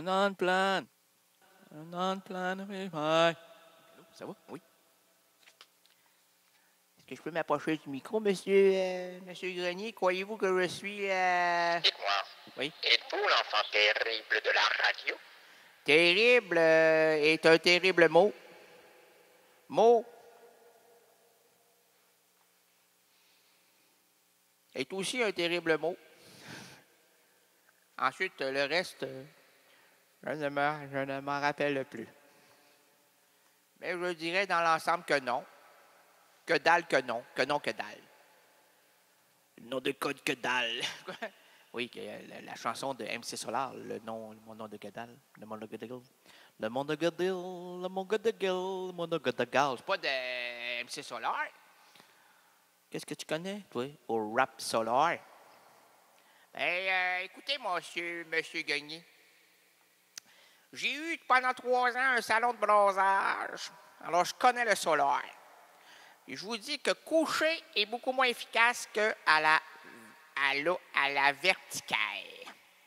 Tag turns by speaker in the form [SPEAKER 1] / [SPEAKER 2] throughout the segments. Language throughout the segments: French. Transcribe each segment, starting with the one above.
[SPEAKER 1] Un non-plan. Un non-plan. Allô, Ça va? Oui. Est-ce que je peux m'approcher du micro, monsieur, euh, monsieur Grenier? Croyez-vous que je suis. Euh...
[SPEAKER 2] Dites-moi,
[SPEAKER 1] Oui.
[SPEAKER 2] êtes-vous l'enfant terrible de la radio?
[SPEAKER 1] Terrible euh, est un terrible mot. Mot. Est aussi un terrible mot. Ensuite, le reste, euh, je ne m'en rappelle plus. Mais je dirais dans l'ensemble que non. Que dalle, que non. Que non, que dalle. Nom de code que dalle. Oui, que, euh, la, la chanson de MC Solar, le nom, mon nom de Gadal, le monde de. Le monde de le monde de Gadal, le monde de. C'est pas de MC Solar. Qu'est-ce que tu connais, toi, au rap Solar? Ben, euh, écoutez, monsieur, monsieur Gagné. J'ai eu pendant trois ans un salon de bronzage. Alors, je connais le Solar. Et je vous dis que coucher est beaucoup moins efficace qu'à la à la, à la verticale.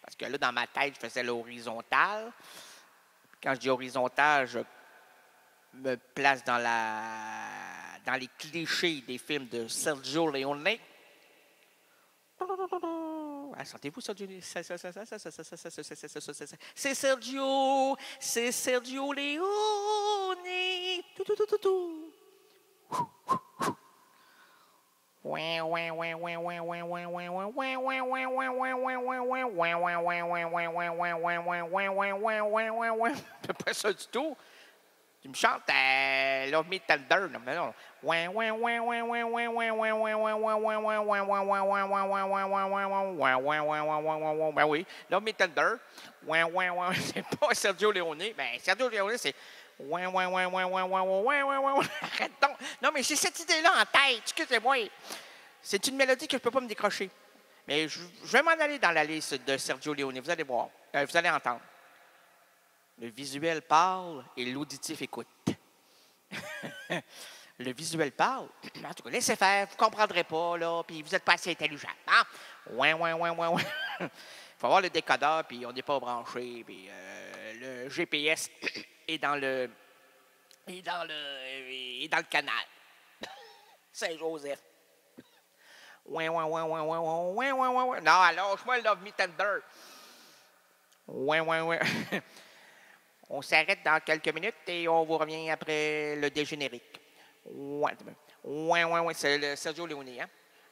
[SPEAKER 1] Parce que là, dans ma tête, je faisais l'horizontale. Quand je dis horizontale, je me place dans, la, dans les clichés des films de Sergio Leone. Ah, sentez-vous Sergio C'est Sergio, c'est Sergio Leone. Tout, tout, tout, tout, tout. Pas ça du tout. Tu me chantes euh, Love Me Tender. Mais non. Ben oui, Love Me Tender. C'est pas Sergio Leone. Ben, Sergio Leone, c'est. Arrête donc. Non, mais j'ai cette idée-là en tête. Excusez-moi. C'est une mélodie que je ne peux pas me décrocher. Mais je, vais m'en aller dans la liste de Sergio Leone. Vous allez voir. Euh, vous allez entendre. Le visuel parle et l'auditif écoute. le visuel parle. En tout cas, laissez faire. Vous ne comprendrez pas, là. Puis vous n'êtes pas assez intelligent. Hein? Ouais, ouais, ouais, ouais, ouais. Il faut avoir le décodeur, puis on n'est pas branché. Puis euh, le GPS est dans le. est dans le. est dans le canal. Saint-Joseph. Ouais, ouais, ouais, ouais, ouais, ouais, ouais, ouais, ouais. Non, alors, moi Love Me Tender. Ouais, ouais, ouais. On s'arrête dans quelques minutes et on vous revient après le dégénérique. Ouais, ouais, ouais, ouais, c'est le Sergio Leone, hein?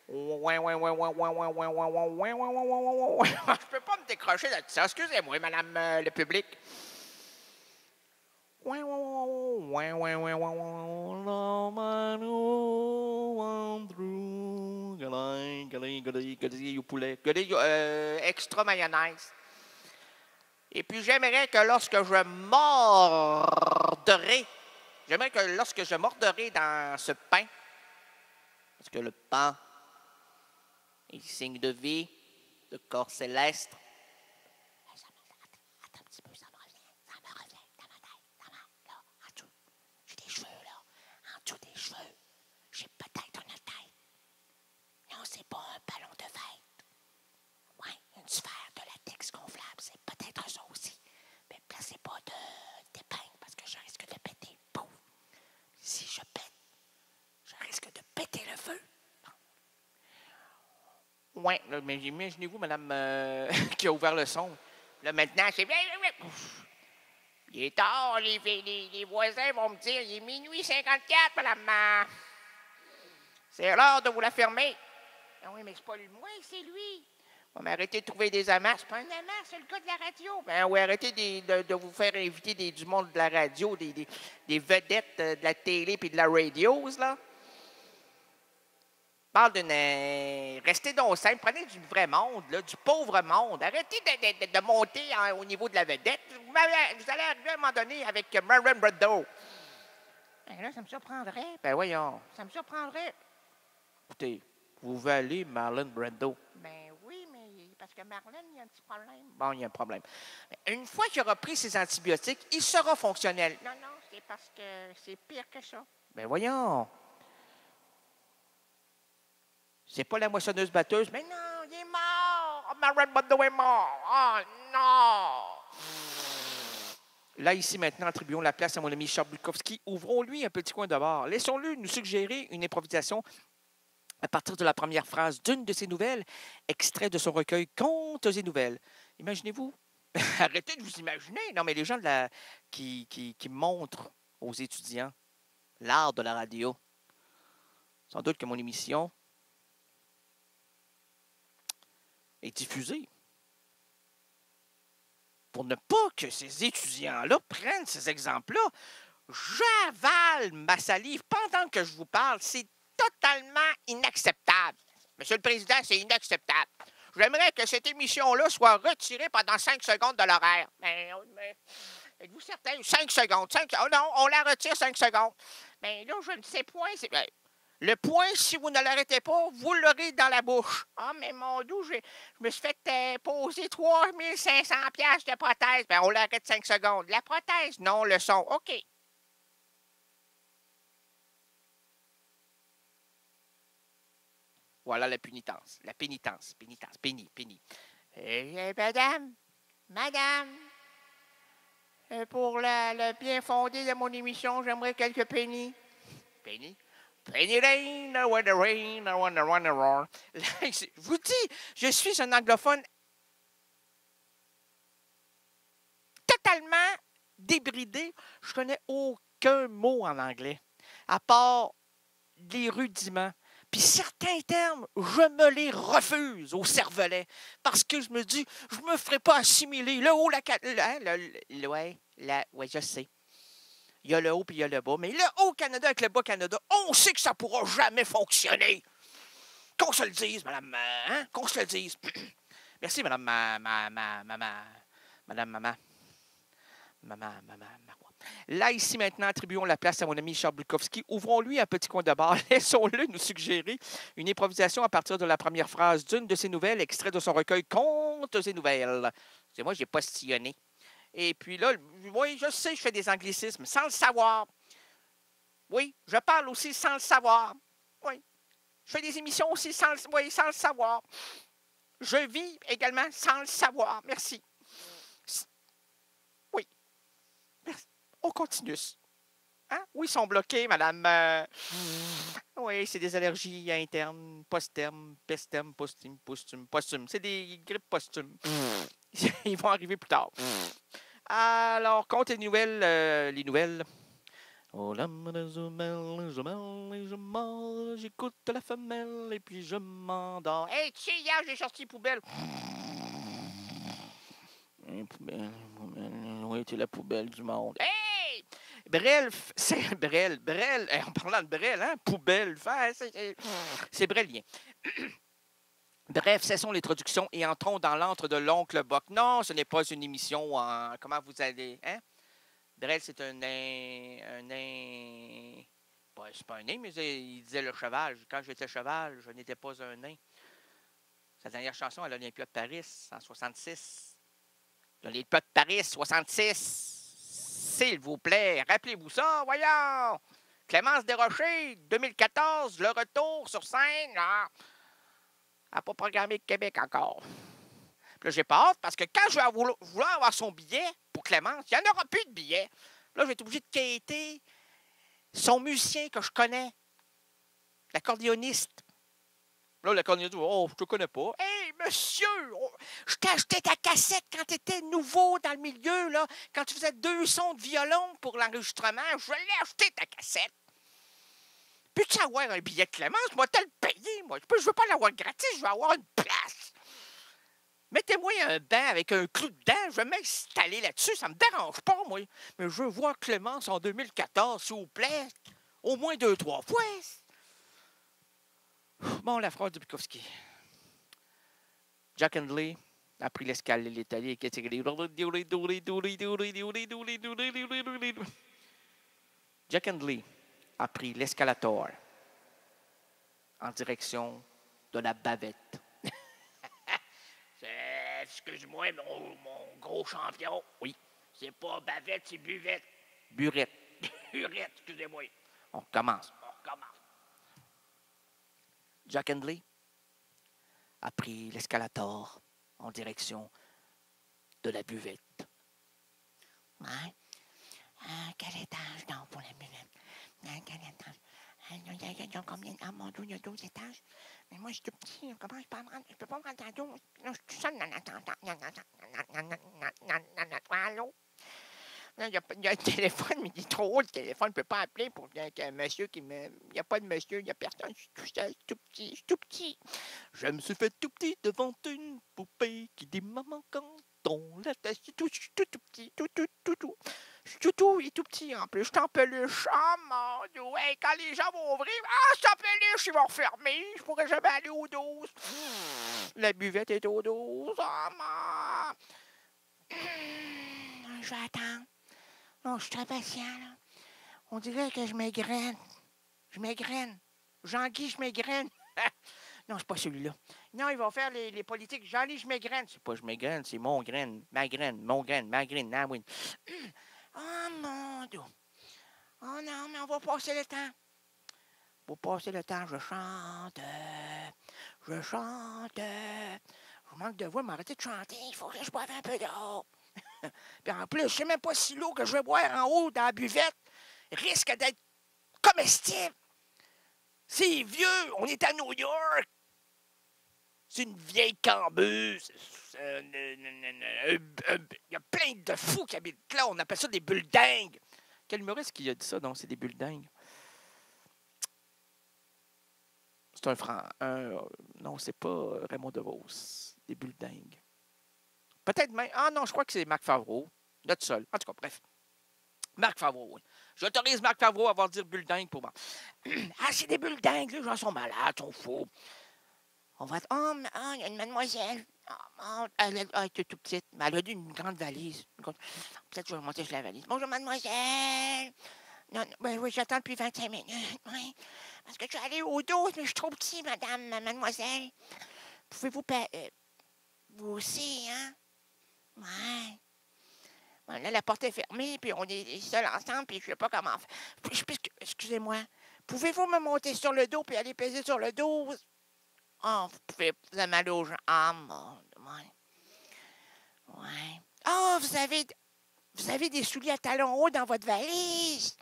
[SPEAKER 1] Ouais, ouais, ouais, ouais, ouais, ouais, ouais, ouais, ouais, ouais, ouais, ouais. Je peux pas me décrocher de ça. Excusez-moi, madame euh, le public. Ouais, ouais, ouais, ouais, ouais, ouais, ouais, ouais, euh, extra mayonnaise. Et puis j'aimerais que lorsque je mordrai, j'aimerais que lorsque je mordrai dans ce pain, parce que le pain est signe de vie, de corps céleste. Ça me- Attends, attends un petit peu, ça me revient, ça me revient dans ma tête, dans ma, là, en dessous. J'ai des cheveux, là, en dessous des cheveux. J'ai peut-être une tête. Non, c'est pas un ballon de fête. Ouais, une sphère de latex gonflable, c'est peut-être ça aussi. Mais placez pas de d'épingle parce que je risque de péter. Pouf! Si je pète, je risque de péter le feu. Mais imaginez-vous, madame euh, qui a ouvert le son. Là, maintenant, c'est bien. Il est tard, les, voisins vont me dire, il est minuit 54, madame. C'est l'heure de vous la fermer. Ah oui, mais c'est pas lui. Oui, c'est lui. Bon, mais arrêtez de trouver des amas. C'est pas un amas, c'est le gars de la radio. Ben oui, arrêtez de, vous faire inviter du monde de la radio, des vedettes euh, de la télé puis de la radio, là. Parle d'une. euh, restez donc simple. Prenez du vrai monde, là, du pauvre monde. Arrêtez de, de- de- de monter hein, au niveau de la vedette. Vous, allez arriver à un moment donné avec Marlon Brando. Ben là, ça me surprendrait. Ben voyons. Ça me surprendrait. Écoutez, vous aller, Marlon Brando. Ben oui, mais parce que Marlon, il y a un petit problème. Bon, il y a un problème. Une fois qu'il aura pris ses antibiotiques, il sera fonctionnel. Non, non, c'est parce que c'est pire que ça. Ben voyons. C'est pas la moissonneuse batteuse. Mais non, il est mort. Oh, Brando est mort. Oh non. Là, ici, maintenant, attribuons la place à mon ami Charles Bukowski. Ouvrons-lui un petit coin de bar. Laissons-le nous suggérer une improvisation à partir de la première phrase d'une de ses nouvelles, extrait de son recueil Contes et nouvelles. Imaginez-vous. Arrêtez de vous imaginer. Non, mais les gens de la... qui, qui, qui montrent aux étudiants l'art de la radio. Sans doute que mon émission est diffusée pour ne pas que ces étudiants-là prennent ces exemples-là. J'avale ma salive pendant que je vous parle. C'est totalement inacceptable. Monsieur le Président, c'est inacceptable. J'aimerais que cette émission-là soit retirée pendant cinq secondes de l'horaire. Mais, êtes-vous certain? Cinq secondes. Oh non, on la retire cinq secondes. Mais là, je ne sais point. Le point, si vous ne l'arrêtez pas, vous l'aurez dans la bouche. Ah, mais mon doux, je me suis fait euh, poser 3500 pièces de prothèse. Ben, on l'arrête 5 secondes. La prothèse, non, le son. OK. Voilà la pénitence. La pénitence. Pénitence. Péni, péni.
[SPEAKER 3] Eh, madame, madame, euh, pour le bien fondé de mon émission, j'aimerais quelques pénis.
[SPEAKER 1] Pénis? Je vous dis, je suis un anglophone totalement débridé. Je connais aucun mot en anglais, à part les rudiments. Puis certains termes, je me les refuse au cervelet parce que je me dis, je me ferai pas assimiler. Le haut, la... Hein, le, ouais, la, ouais, je sais. Il y a le haut puis il y a le bas. Mais le haut Canada avec le bas Canada, on sait que ça ne pourra jamais fonctionner. Qu'on se le dise, madame. Hein? Qu'on se le dise. Merci, madame, ma, ma, ma, ma, madame, maman. Maman, maman, Là, ici, maintenant, attribuons la place à mon ami Charles Bukowski. Ouvrons-lui un petit coin de bar. Laissons-le nous suggérer une improvisation à partir de la première phrase d'une de ses nouvelles, extrait de son recueil Contes et nouvelles. C'est moi, j'ai postillonné. Et puis là, oui, je sais, je fais des anglicismes sans le savoir. Oui, je parle aussi sans le savoir. Oui. Je fais des émissions aussi sans, oui, sans le savoir. Je vis également sans le savoir. Merci. Oui. Merci. On continue. Hein? Oui, ils sont bloqués, madame? Euh, oui, c'est des allergies internes, post-terme, posthume, posthume. C'est des grippes posthumes. Ils vont arriver plus tard. Alors, compte les nouvelles. Euh, les nouvelles. Oh, j'écoute la femelle et puis je m'endors. Hey, sais, hier, j'ai sorti poubelle. Poubelle, poubelle. Oui, tu es la poubelle du monde? Hey! Brel, c'est Brel, Brel, en parlant de Brel, hein, poubelle, c'est brelien. Bref, cessons les traductions et entrons dans l'antre de l'oncle Bock. Non, ce n'est pas une émission en. Comment vous allez. Hein? Brel, c'est un nain. Un nain. c'est pas un nain, mais il disait le cheval. Quand j'étais cheval, je n'étais pas un nain. Sa dernière chanson à l'Olympia de Paris en 66. L'Olympia de Paris 66. S'il vous plaît, rappelez-vous ça, voyons. Clémence Desrochers, 2014, le retour sur scène. Ah n'a pas programmé Québec encore. Puis là, j'ai pas hâte parce que quand je vais vouloir avoir son billet pour Clémence, il n'y en aura plus de billets. Là, je vais être obligé de quitter son musicien que je connais, l'accordéoniste. Là, l'accordéoniste dit Oh, je te connais pas. Hé, monsieur, je t'ai acheté ta cassette quand tu étais nouveau dans le milieu, là, quand tu faisais deux sons de violon pour l'enregistrement. Je l'ai acheté ta cassette. Peux-tu avoir un billet de Clémence? Moi, t'as le payé, moi. Je veux pas l'avoir gratis, je veux avoir une place. Mettez-moi un banc avec un clou dedans, je vais m'installer là-dessus, ça me dérange pas, moi. Mais je veux voir Clémence en 2014, s'il vous plaît. Au moins deux, trois fois. Bon, la phrase de Bukowski. Jack Handley a pris l'escalier l'Italie Jack Handley a pris l'escalator en direction de la bavette.
[SPEAKER 3] Excuse-moi, mon, mon, gros champion.
[SPEAKER 1] Oui.
[SPEAKER 3] C'est pas bavette, c'est buvette.
[SPEAKER 1] Burette.
[SPEAKER 3] Burette, excusez-moi.
[SPEAKER 1] On commence.
[SPEAKER 3] On recommence.
[SPEAKER 1] Jack Henley a pris l'escalator en direction de la buvette. Ouais. il y a combien mon il y a 12 étages. Mais moi, je suis tout petit, comment je peux je peux pas prendre la dos. Non, je suis tout seul dans la tente. Allô? Là, il y, a, il y a un téléphone, mais il est trop haut, le téléphone. Je ne peux pas appeler pour qu'il y ait un monsieur qui me. Il n'y a pas de monsieur, il n'y a personne. Je suis tout seul, tout petit, je suis tout petit. Je me suis fait tout petit devant une poupée qui dit Maman, quand on la teste, tout, je suis tout, tout petit, tout, tout, tout, tout. tout. Je suis tout, tout et tout petit en plus. Je suis en peluche. Ah, mon Dieu. Quand les gens vont ouvrir, ah, en peluche, ils vont refermer. Je pourrais jamais aller au 12. La buvette est au 12. Ah, mon. Je vais attendre. Non, je suis très patient, là. On dirait que je m'égrène. Je m'égrène. Jean-Guy, je m'égrène. non, c'est pas celui-là. Non, ils vont faire les, politiques. Jean-Guy, je m'égrène. C'est pas je m'égrène, c'est mon graine. Ma graine, mon graine, ma graine. Oh mon Dieu. Oh non, mais on va passer le temps. Pour passer le temps, je chante. Je chante. Je manque de voix, m'arrêter de chanter. Il faut que je boive un peu d'eau. Puis en plus, je sais même pas si l'eau que je vais boire en haut dans la buvette risque d'être comestible. C'est vieux, on est à New York. C'est une vieille cambuse. Un- Il y a plein de fous qui habitent là. On appelle ça des bulles dingues. Quel humoriste qui a dit ça? Non, c'est des bulles dingues. C'est un franc. non, c'est pas euh, Raymond DeVos. Des bulles dingues. Peut-être même. Ah non, je crois que c'est Marc Favreau. Notre seul. En tout cas, bref. Marc Favreau, oui. J'autorise Marc Favreau à avoir dire bulle dingue pour moi. ah, c'est des bulles dingues, les gens sont malades, sont fous. On va. Oh, mais- ah, il y a une mademoiselle. Oh, elle, est- ah, elle était tout petite, mais elle a une grande valise. Peut-être que je vais monter sur la valise. Bonjour, mademoiselle. Ben oui, j'attends depuis 25 minutes. Oui. Parce que je suis allée au dos, mais je suis trop petit, madame, mademoiselle. Pouvez-vous. euh, vous aussi, hein? Ouais. Là, la porte est fermée, puis on est seuls ensemble, puis je sais pas comment faire. Excusez-moi. Pouvez-vous me monter sur le dos, puis aller peser sur le dos? Oh, vous pouvez. Avez mal aux jambes. Ah, mon. Ouais. Ouais. Oh, vous avez. Vous avez des souliers à talons hauts dans votre valise.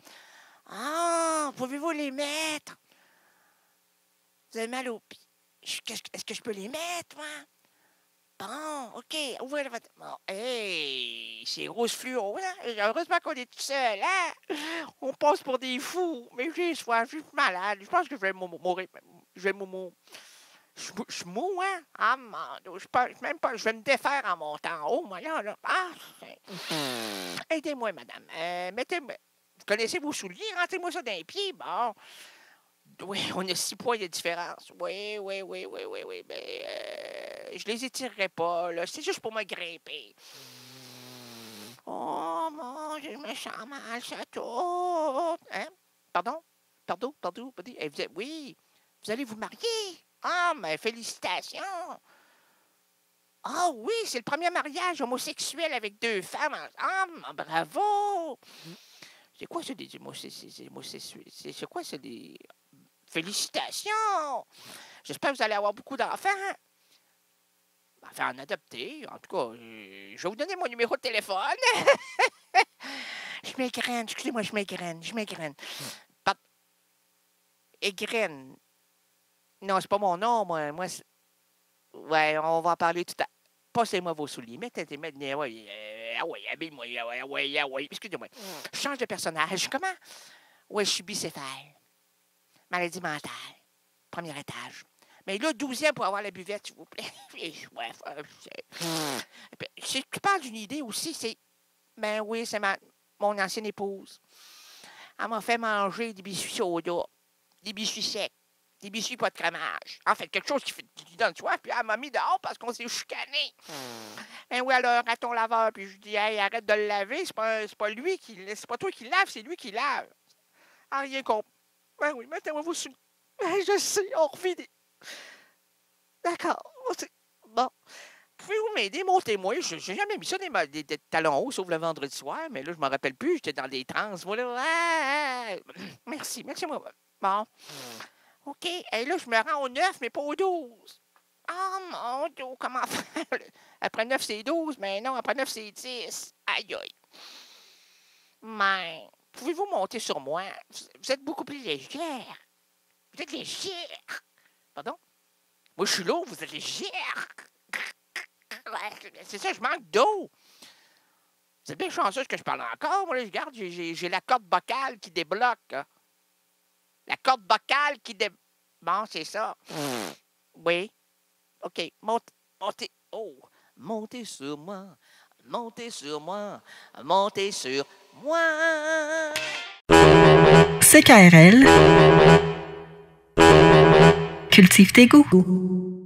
[SPEAKER 1] Ah, pouvez-vous les mettre? Vous avez mal aux pieds. Est-ce que je peux les mettre, moi? Bon, OK. Ouvrez votre. Bon, hey, c'est rose fluo, là. Heureusement qu'on est tout seul, hein? On passe pour des fous. Mais j'ai soif, je suis malade. Je pense que je vais mou- mourir. Je vais mou- Je suis mou- je hein? Ah, mon je pense même pas. Je vais me défaire en montant en haut, moi, là. là. Ah, c'est- aidez-moi, madame. Euh, mettez-moi. Vous connaissez vos souliers? Rentrez-moi ça dans les pieds. Bon. Oui, on a six points de différence. Oui, oui, oui, oui, oui, oui. Mais euh, je les étirerai pas, là. C'est juste pour me grimper. Oh, mon Dieu, je me sens mal, ça tout. Hein? Pardon? Pardon? Pardon? Pardon? Eh, vous êtes- oui. Vous allez vous marier? Ah, mais félicitations. Ah oui, c'est le premier mariage homosexuel avec deux femmes. Ah, bravo! C'est quoi ça, des homosexuels? C'est quoi ça, des... Félicitations! J'espère que vous allez avoir beaucoup d'enfants. Enfin, en adopter. En tout cas, euh, je vais vous donner mon numéro de téléphone. je m'égrène. Excusez-moi, je m'égrène. Je m'égrène. Par- Égrène. Non, c'est pas mon nom, moi. moi ouais, on va en parler tout à Passez-moi vos souliers. Mettez, mettez, ouais, euh, ah ouais, habille-moi, ah ouais, ah ouais, ah. Excusez-moi. Je change de personnage. Comment? Ouais, je suis bicéphale. Maladie mentale. Premier étage. Mais là, 12e pour avoir la buvette, s'il vous plaît. Euh, Si tu parles d'une idée aussi, c'est. Ben oui, c'est ma... mon ancienne épouse. Elle m'a fait manger des biscuits soda, des biscuits secs, des biscuits pas de crémage. En fait, quelque chose qui, fait, qui donne soif, puis elle m'a mis dehors parce qu'on s'est chicané. Ben oui, alors, à ton laveur, puis je dis, hey, arrête de le laver, c'est pas, pas lui qui. C'est pas toi qui lave, c'est lui qui lave. Ah, rien compris. Ben oui, sous. Ben, je sais, on revit des. D'accord. Bon. Pouvez-vous m'aider, montez-moi? Je n'ai jamais mis ça des, ma- des- des talons hauts, sauf le vendredi soir, mais là, je me rappelle plus, j'étais dans des trans. Voilà. Ah, merci, merci moi. Bon. OK. Et là, je me rends au 9, mais pas au 12. Ah, mon Dieu, comment faire? Après 9, c'est 12, mais non, après 9, c'est 10. Aïe, aïe. Mais, pouvez-vous monter sur moi? Vous- êtes beaucoup plus légère. Vous êtes légère.
[SPEAKER 4] Pardon?
[SPEAKER 1] Moi, je suis lourd, vous êtes légère. C'est ça, je manque d'eau. C'est bien chanceux que je parle encore. Moi, là, je garde, j'ai la corde vocale qui débloque. hein. La corde vocale qui dé... Bon, c'est ça. Oui. OK. Monte, montez. Oh. Montez sur moi. Montez sur moi. Montez sur moi.
[SPEAKER 5] CKRL. Cultive tes goûts.